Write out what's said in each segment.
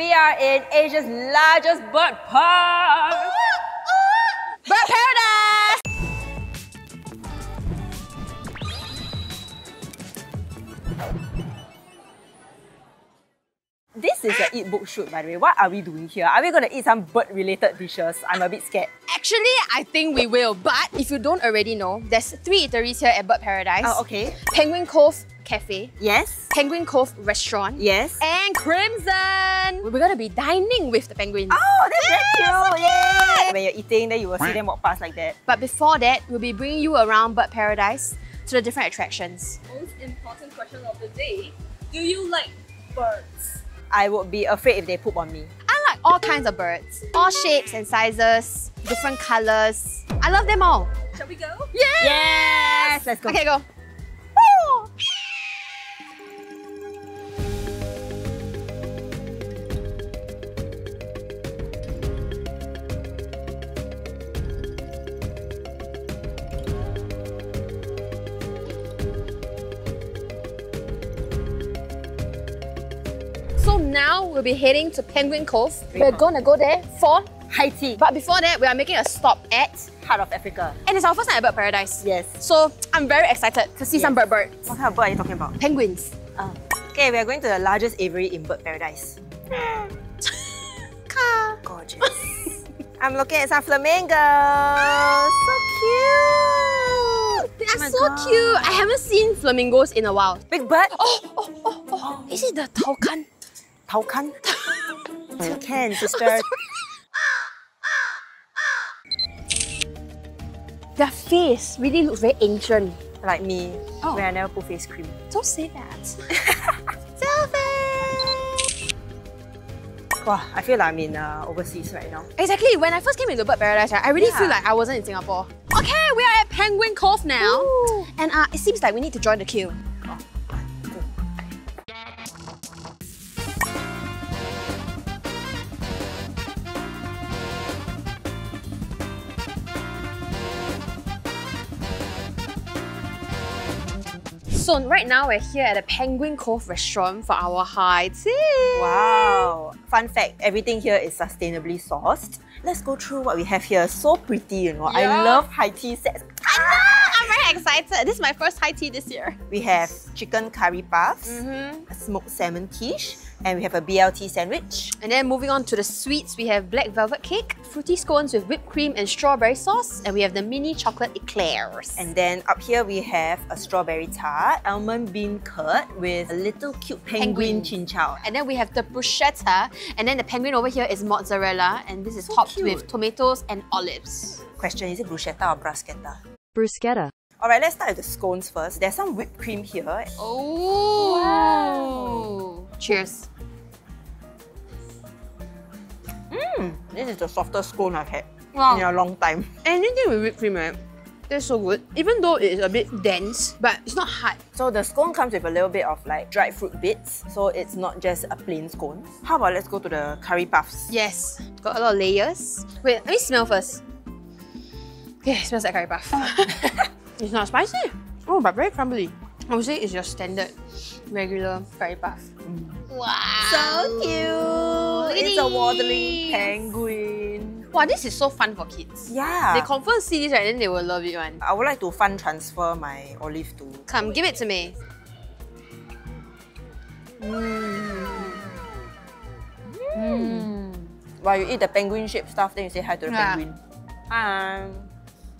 We are in Asia's largest bird park. Bird paradise! This is an Eatbook shoot, by the way. What are we doing here? Are we going to eat some bird-related dishes? I'm a bit scared. Actually, I think we will. But if you don't already know, there's three eateries here at Bird Paradise. Oh, okay. Penguin Cove Cafe, Yes. Penguin Cove Restaurant, Yes. and Crimson. We're gonna be dining with the penguins. Oh, that's very cute! Yay! When you're eating, then you will see them walk past like that. But before that, we'll be bringing you around Bird Paradise to the different attractions. most important question of the day. Do you like birds? I would be afraid if they poop on me. I like all kinds of birds, all shapes and sizes, different colors. I love them all. Shall we go? Yes! Yes! Let's go. Okay, go. Now we'll be heading to Penguin Cove. We're gonna go there for, High tea. but before that, we are making a stop at, Heart of Africa. and it's our first time at Bird Paradise. Yes. So I'm very excited to see some bird birds. What kind of bird are you talking about? Penguins. Oh. Okay, we are going to the largest aviary in Bird Paradise. Ka. Gorgeous. I'm looking at some flamingos. So cute. They Oh are my so God. cute. I haven't seen flamingos in a while. Big bird. Oh, oh, oh, oh. Is it the taukan? Taukan. Toucan, sister. Their face really looks very ancient. like me, Oh. when I never put face cream. Don't say that. Selfie! Wow, I feel like I'm in uh, overseas right now. Exactly. When I first came into Bird Paradise, right, I really Yeah. feel like I wasn't in Singapore. Okay, we are at Penguin Cove now. Ooh. And uh, it seems like we need to join the queue. So right now we're here at the Penguin Cove restaurant for our high tea. Wow! Fun fact, everything here is sustainably sourced. Let's go through what we have here. So pretty, you know. I love high tea sets. I know! I'm very excited. This is my first high tea this year. We have chicken curry puffs, Mm-hmm. smoked salmon quiche, and we have a BLT sandwich. And then moving on to the sweets, we have black velvet cake, fruity scones with whipped cream and strawberry sauce, and we have the mini chocolate eclairs. And then up here we have a strawberry tart, almond bean curd with a little cute penguin Penguins. chin chow. And then we have the bruschetta, and then the penguin over here is mozzarella, and this is So topped cute. with tomatoes and olives. Question, is it bruschetta or bruschetta? bruschetta, Alright, let's start with the scones first. There's some whipped cream here. Oh! Cheers. Mm, this is the softest scone I've had Wow. in a long time. Anything with whipped cream, right? That's so good. Even though it is a bit dense, but it's not hard. So the scone comes with a little bit of like dried fruit bits, so it's not just a plain scone. How about let's go to the curry puffs? Yes, got a lot of layers. Wait, let me smell first. Okay, it smells like curry puff. it's not spicy. Oh, but very crumbly. I would say it's your standard, regular curry puff. Wow. So cute! It's a waddling penguin. Wow, this is so fun for kids. Yeah. They confirm see this right, then they will love it one. I would like to fun transfer my olive to. Come, give it to me. Mm. Mm. While you eat the penguin shaped stuff, then you say hi to the Yeah. penguin. Hi.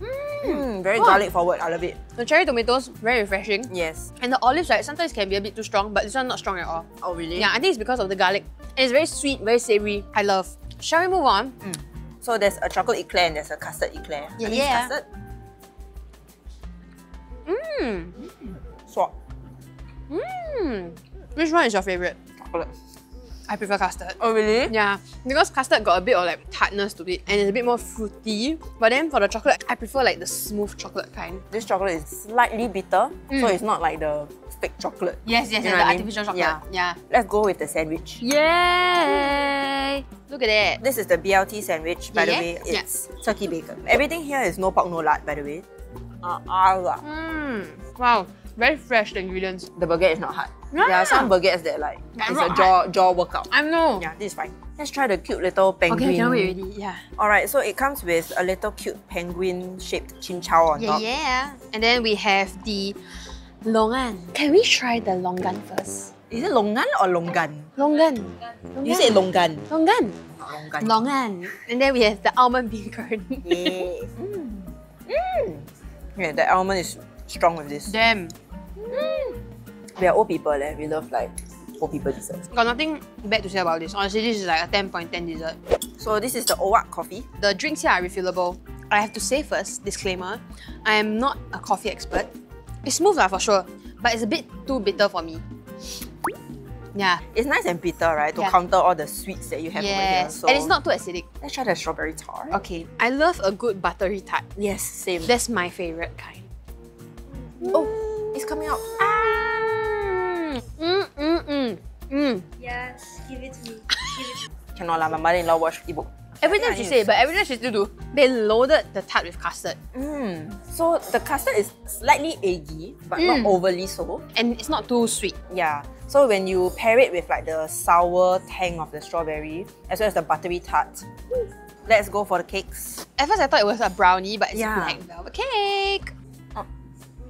Mm, very Wow. garlic forward. I love it. The cherry tomatoes, very refreshing. Yes. And the olives, right, sometimes can be a bit too strong, but this one not strong at all. Oh really? Yeah, I think it's because of the garlic. And it's very sweet, very savory. I love. Shall we move on? Hmm. So there's a chocolate eclair and there's a custard eclair. Yeah, yeah. Custard. Mmm. Swap. Mmm. Which one is your favorite? Chocolate. I prefer custard. Oh really? Yeah, because custard got a bit of like tartness to it and it's a bit more fruity. But then for the chocolate, I prefer like the smooth chocolate kind. This chocolate is slightly bitter, so Mm. it's not like the fake chocolate. Yes, yes, You yes, know the what I mean? artificial chocolate. Yeah. yeah. Let's go with the sandwich. Yay! Look at that. This is the BLT sandwich, by the Yeah, way. yeah. It's turkey bacon. Everything here is no pork, no lard, by the way. Uh, ah, Mmm. Wow, very fresh the ingredients. the baguette is not hard. Yeah, some baguettes that like Like it's a rock jaw jaw workout. I know. Yeah, this is fine. Let's try the cute little penguin. Okay, I cannot wait already. Yeah. Alright, so it comes with a little cute penguin shaped chin chow on Yeah, top. yeah. And then we have the longan. Can we try the longan first? Is it longan or longan? Longan. You said longan. longan. Longan. Longan. And then we have the almond beancurd. yeah. Mm. Mm. Yeah, the almond is strong with this. Damn. We are old people, eh? we love like old people desserts. Got nothing bad to say about this. Honestly, this is like a 10.10 dessert. So this is the Owak coffee. The drinks here are refillable. I have to say first, disclaimer, I am not a coffee expert. It's smooth lah for sure, but it's a bit too bitter for me. Yeah. It's nice and bitter, right? To Yeah. counter all the sweets that you have over here. Yes. So And it's not too acidic. Let's try the strawberry tart. Okay. I love a good buttery tart. Yes, same. That's my favorite kind. oh, it's coming out. Mm, mm, mm, mm, mm. Yes, give it to me. Give it to me. Cannot lah, my mother-in-law watch Eatbook. Every time she say, but every time she still do. They loaded the tart with custard. Mm. So the custard is slightly eggy, but not Mm. overly so. And it's not too sweet. Yeah. So when you pair it with like the sour tang of the strawberry, as well as the buttery tart, let's go for the cakes. At first I thought it was a brownie, but it's Yeah. black velvet cake.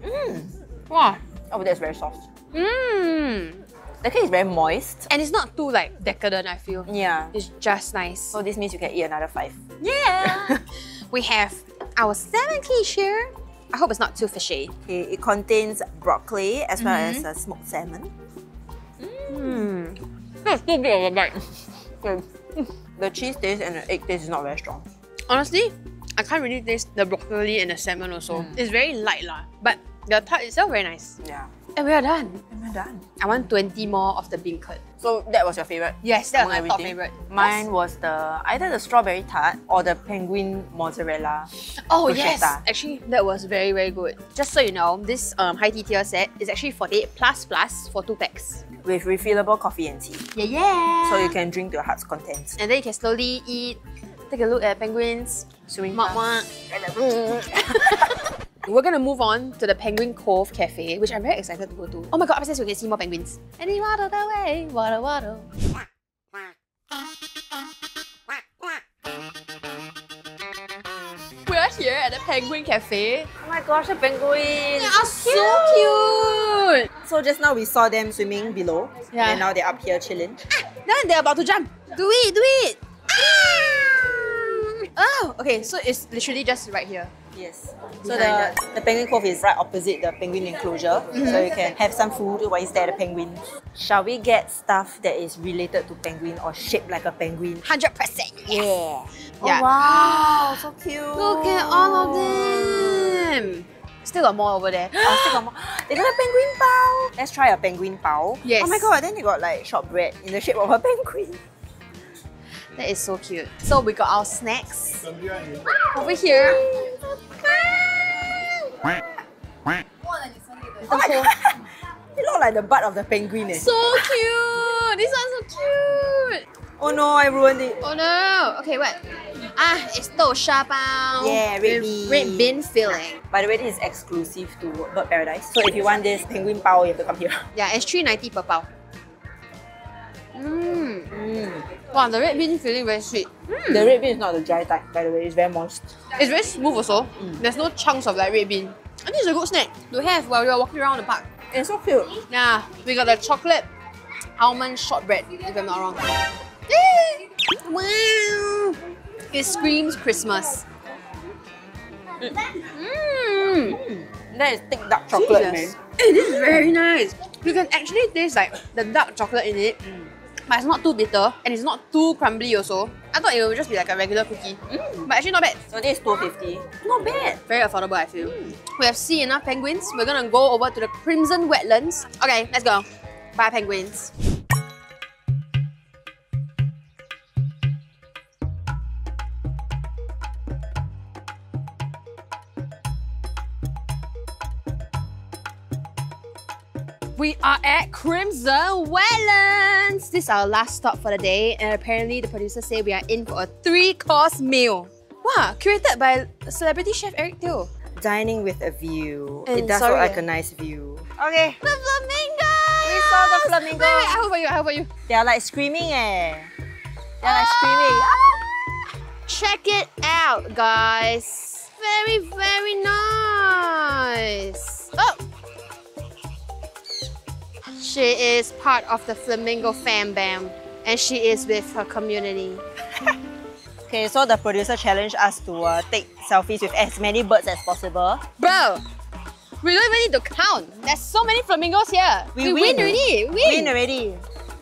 Mm. Wow. Oh, that's very soft. Mmm. The cake is very moist. And it's not too like decadent, I feel. Yeah. It's just nice. So this means you can eat another five. yeah. we have our salmon quiche here. I hope it's not too fishy. Okay, it contains broccoli as well Mhm. as uh, smoked salmon. Mmm. That's too big of a bite. The cheese taste and the egg taste is not very strong. Honestly, I can't really taste the broccoli and the salmon also. It's very light lah, but the tart itself very nice. Yeah. And we are done. And we're done. I want 20 more of the bean curd. So that was your favorite? Yes, that was among my top favorite. Mine was the either the strawberry tart or the penguin mozzarella. Oh yes, actually that was very very good. Just so you know, this um, high tea tier set is actually 48 plus plus for two packs. with refillable coffee and tea. Yeah yeah. So you can drink to your heart's content. and then you can slowly eat. Take a look at penguins. Swimming Mwah, mwah. We're gonna move on to the Penguin Cove Cafe, which I'm very excited to go to. Oh my god, upstairs we can see more penguins. And they waddle away, waddle waddle. We're here at the Penguin Cafe. Oh my gosh, the penguins! They are so cute! So just now we saw them swimming below, Yeah. and now they're up here chilling. Then they're about to jump. Do it, do it! Ah! Oh, okay, so it's literally just right here. Yes. So the, the penguin cove is right opposite the penguin enclosure, mm-hmm. so you can have some food while you stare at the penguin. Shall we get stuff that is related to penguin or shaped like a penguin? 100%. Yeah. Oh Yeah. wow, so cute. Look at all of them. Still got more over there. Oh, still got more. They got a penguin bao. Let's try a penguin bao. Yes. Oh my god, then they got like shortbread in the shape of a penguin. That is so cute. So we got our snacks over here. Oh my It looks like the butt of the penguin. Eh. So cute! This one's so cute! Oh no, I ruined it. Oh no! Okay, what? Ah, it's tosha Sha Yeah, red bean. Red bean filling. By the way, this is exclusive to Bird Paradise. So if you want this penguin bao, you have to come here. Yeah, it's 390 per bao. Wow, the red bean feeling very sweet. Hmm. The red bean is not the dry type, by the way. It's very moist. It's very smooth also. Hmm. There's no chunks of like red bean. I think it's a good snack to have while you're walking around the park. It's so cute. Yeah, we got the chocolate almond shortbread, if I'm not wrong. Wow! It screams Christmas. Mmm! That is thick dark chocolate, man. Jesus. Eh, this is very nice. You can actually taste like the dark chocolate in it, but it's not too bitter and it's not too crumbly also. I thought it would just be like a regular cookie, mm. but actually not bad. So this is 250. Not bad. Very affordable, I feel. Mm. We have seen enough penguins. We're gonna go over to the Crimson Wetlands. Okay, let's go. Bye, penguins. We are at Crimson Wetlands. This is our last stop for the day, and apparently the producers say we are in for a three-course meal. Wow, curated by celebrity chef Eric Teo. Dining with a view. And it does sorry, look like eh. a nice view. Okay. The flamingo! we saw the flamingo. Wait, wait, I hope for you, I hope for you. They are like screaming eh. They are like screaming. Ah! Check it out, guys. Very, very nice. Oh! She is part of the Flamingo Fam Bam and she is with her community. Okay, so the producer challenged us to uh, take selfies with as many birds as possible. Bro, we don't even need to count. There's so many flamingos here. We win win. already. Win. Win already.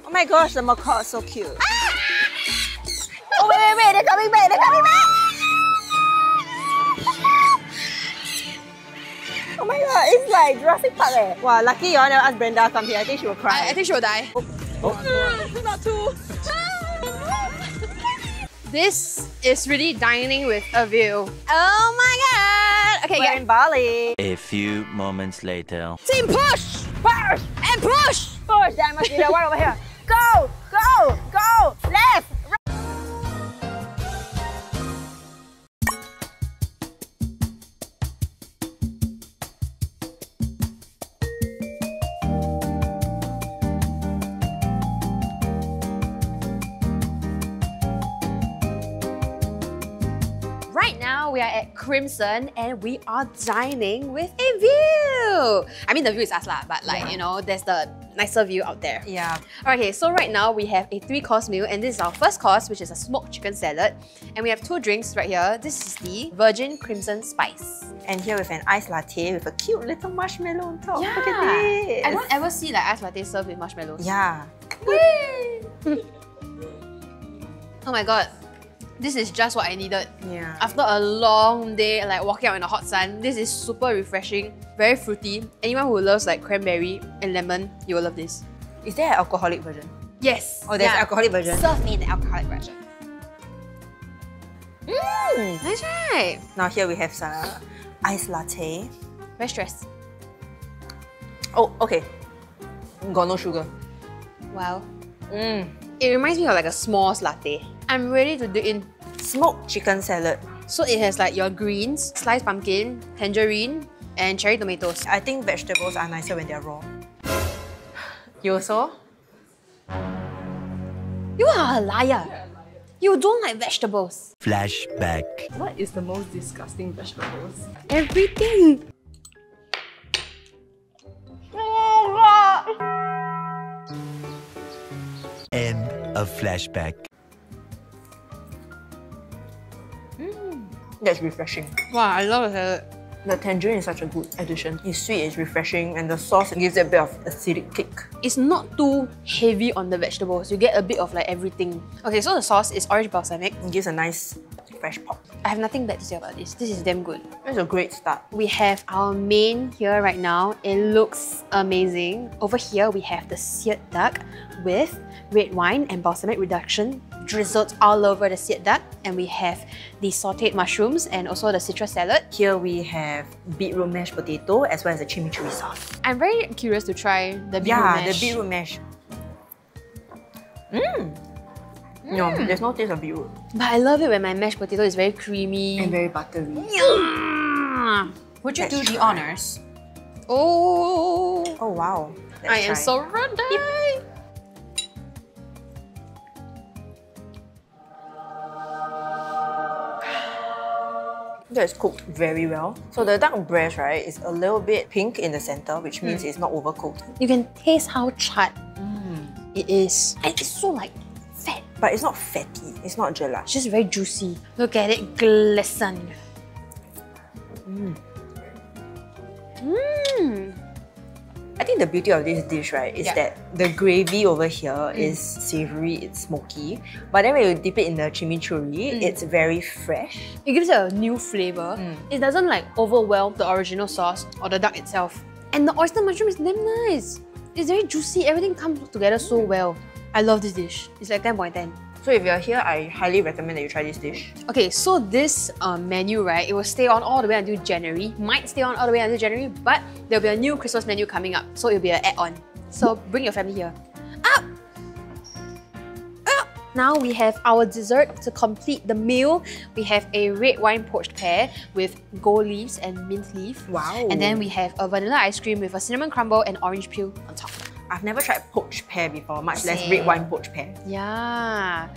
Oh my gosh, the macaw is so cute. Oh wait, wait, wait, they're coming back, they're coming back! Oh my god, it's like Jurassic Park eh. Wow, lucky you all never asked Brenda to come here. I think she will cry. I, I think she will die. Not too. This is really dining with a view. Oh my god! Okay, We're yeah. in Bali. A few moments later. Team push! Push! And push! Push! That must be the one over here. Go! Go! Go! Left! At Crimson and we are dining with a view. I mean, the view is us lah, but like, you know, there's the nicer view out there. Yeah. Okay, so right now we have a three course meal, and this is our first course, which is a smoked chicken salad. And we have two drinks right here. This is the Virgin Crimson Spice. And here with an iced latte with a cute little marshmallow on top. Yeah. Look at this. I don't ever see like iced latte served with marshmallows. Yeah. Oh my god. This is just what I needed. Yeah. After a long day, like walking out in the hot sun, this is super refreshing, very fruity. Anyone who loves like cranberry and lemon, you will love this. Is there an alcoholic version? Yes. Oh, there's yeah. alcoholic version. Serve me the alcoholic version. Mm. Nice, right? Now here we have some iced latte. Very stressed. Oh, okay. Got no sugar. Wow. Mm. It reminds me of like a s'mores latte. I'm ready to dig in. Smoked chicken salad. So it has like your greens, sliced pumpkin, tangerine, and cherry tomatoes. I think vegetables are nicer when they're raw. You also? You are a liar. You don't like vegetables. Flashback. What is the most disgusting vegetables? Everything. End of flashback. Mm. That's refreshing. Wow, I love the salad. The tangerine is such a good addition. It's sweet, it's refreshing, and the sauce gives it a bit of acidic kick. It's not too heavy on the vegetables. You get a bit of like everything. Okay, so the sauce is orange balsamic. It gives a nice fresh pop. I have nothing bad to say about this. This is damn good. It's a great start. We have our main here right now. It looks amazing. Over here, we have the seared duck with red wine and balsamic reduction drizzled all over the seared duck. And we have the sauteed mushrooms and also the citrus salad. Here we have beetroot mashed potato as well as the chimichurri sauce. I'm very curious to try the beetroot yeah, mash. the beetroot mash. Mmm. No, there's no taste of beetroot. But I love it when my mashed potato is very creamy. And very buttery. Mm. Would you do the honors? Oh, Oh wow. Let's I am try. so ready. That's cooked very well. So the duck breast, right, is a little bit pink in the center, which means mm. it's not overcooked. You can taste how chat mm. it is. And it's so like fat. But it's not fatty. It's not gelatin. It's just very juicy. Look at it glisten. Mmm. Mmm. I think the beauty of this dish, right, is Yeah. that the gravy over here mm. is savory, it's smoky. But then when you dip it in the chimichurri, mm. it's very fresh. It gives it a new flavor. Mm. It doesn't like overwhelm the original sauce or the duck itself. And the oyster mushroom is damn nice. It's very juicy. Everything comes together so well. I love this dish. It's like 10.10. So if you're here, I highly recommend that you try this dish. Okay, so this um, menu, right, it will stay on all the way until January. Might stay on all the way until January, but there'll be a new Christmas menu coming up. So it'll be an add-on. So bring your family here. Up! Up! Now we have our dessert to complete the meal. We have a red wine poached pear with gold leaves and mint leaf. Wow. And then we have a vanilla ice cream with a cinnamon crumble and orange peel on top. I've never tried poached pear before, much less red wine poached pear. Yeah.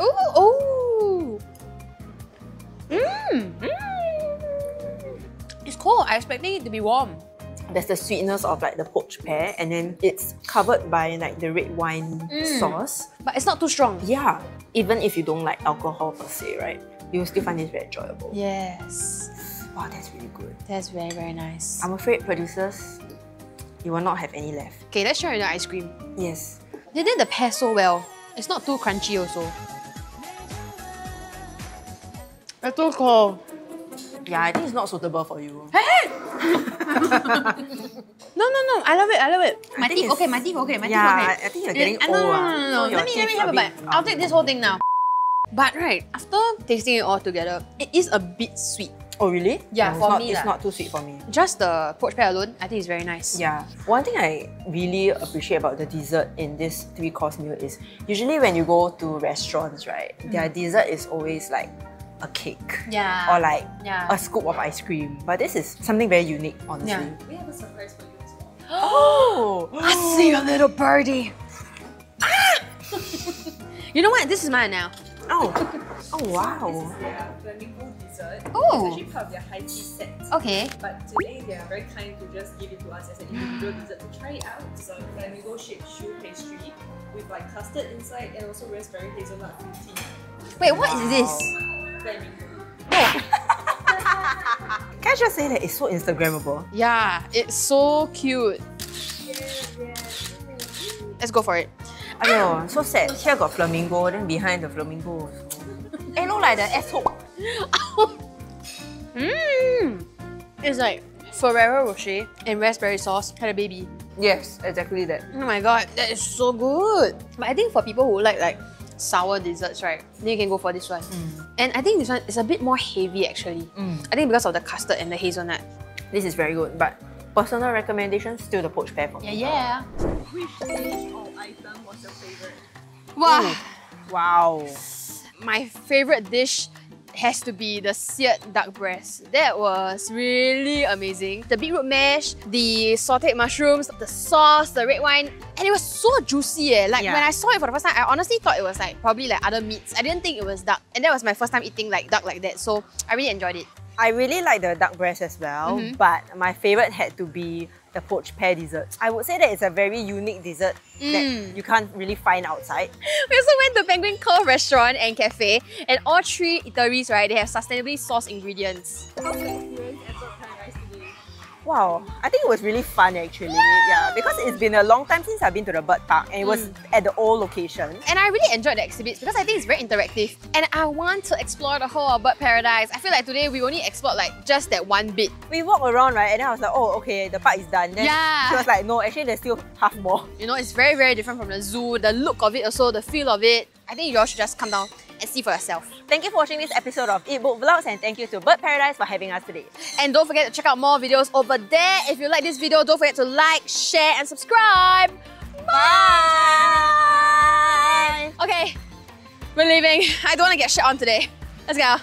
Ooh, ooh. Mmm. It's cold. I expecting it to be warm. There's the sweetness of like the poached pear, and then it's covered by like the red wine Mm. sauce. But it's not too strong. Yeah, even if you don't like alcohol per se, right? You will still find this very enjoyable. Yes. Wow, that's really good. That's very, very nice. I'm afraid producers, you will not have any left. Okay, let's try the ice cream. Yes. They did the pear so well. It's not too crunchy also. It's so cold. Yeah, I think it's not suitable for you. Hey! no, no, no. I love it. I love it. My teeth okay. My teeth okay. My yeah, teeth okay. I- I think you're getting no, old, No, ah. no, no, no. So Let me let me have a a bite. bit, I'll take this whole thing now. But right after tasting it all together, it is a bit sweet. Oh, really? Yeah, it's for not, me It's lah. not too sweet for me. Just the poached pear alone, I think it's very nice. Yeah. One thing I really appreciate about the dessert in this three course meal is usually when you go to restaurants, right, mm. their dessert is always like a cake. Yeah. Or like Yeah. a scoop of ice cream. But this is something very unique, honestly. Yeah. We have a surprise for you as well. Oh! I see a little birdie. Ah! you know what? This is mine now. Oh! Oh This wow! is their flamingo dessert. Oh. It's actually part of their high tea set. Okay. But today they are very kind to just give it to us as an individual dessert to try it out. It's a flamingo shaped choux pastry with like custard inside and also raspberry hazelnut fruit tea. Wait, what is this? Flamingo. Oh. Can I just say that it's so Instagrammable? Yeah, it's so cute. Let's go for it. Ayo, so sad. Here got flamingo, then behind the flamingo. It look like the S hook. Mmm. It's like Ferrero Rocher and raspberry sauce had a baby. Yes, exactly that. Oh my god, that is so good. But I think for people who like like sour desserts, right, then you can go for this one. Mm. And I think this one is a bit more heavy actually. Mm. I think because of the custard and the hazelnut. This is very good, but personal recommendation still the poached pear for me. yeah. yeah. Which dish or item was your favorite? Wow. Wow. My favorite dish has to be the seared duck breast. That was really amazing. The beetroot mash, the sauteed mushrooms, the sauce, the red wine, and it was so juicy eh. Like Yeah. when I saw it for the first time, I honestly thought it was like probably like other meats. I didn't think it was duck. And that was my first time eating like duck like that. So I really enjoyed it. I really like the duck breast as well, Mhm. but my favorite had to be the poached pear dessert. I would say that it's a very unique dessert Mm. that you can't really find outside. We also went to Penguin Cove restaurant and cafe, and all three eateries, right, they have sustainably sourced ingredients. How's the experience Wow, I think it was really fun actually. Yeah, because it's been a long time since I've been to the bird park and it was mm. at the old location. And I really enjoyed the exhibits because I think it's very interactive. And I want to explore the whole Bird Paradise. I feel like today we only explored like just that one bit. We walked around, right? And then I was like, oh, okay, the park is done. Then Yeah. she was like, no, actually, there's still half more. You know, it's very, very different from the zoo. The look of it also, the feel of it. I think you all should just come down and see for yourself. Thank you for watching this episode of Eatbook Vlogs and thank you to Bird Paradise for having us today. And don't forget to check out more videos over there. If you like this video, don't forget to like, share, and subscribe. Bye! Okay, we're leaving. I don't want to get shit on today. Let's go.